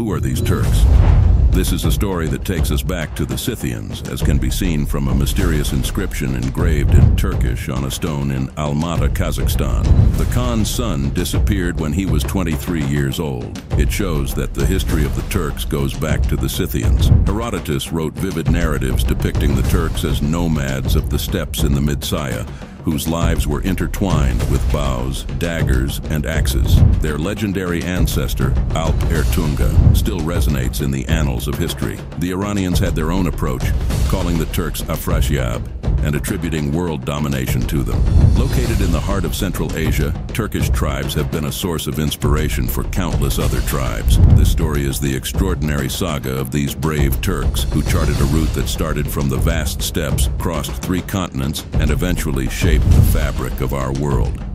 Who are these Turks? This is a story that takes us back to the Scythians, as can be seen from a mysterious inscription engraved in Turkish on a stone in Almaty, Kazakhstan. The Khan's son disappeared when he was 23 years old. It shows that the history of the Turks goes back to the Scythians. Herodotus wrote vivid narratives depicting the Turks as nomads of the steppes in the Mid-Saya, whose lives were intertwined with bows, daggers, and axes. Their legendary ancestor, Alp Ertunga, still resonates in the annals of history. The Iranians had their own approach, calling the Turks Afrasyab and attributing world domination to them. Located in the heart of Central Asia, Turkish tribes have been a source of inspiration for countless other tribes. This story is the extraordinary saga of these brave Turks who charted a route that started from the vast steppes, crossed three continents, and eventually shaped the fabric of our world.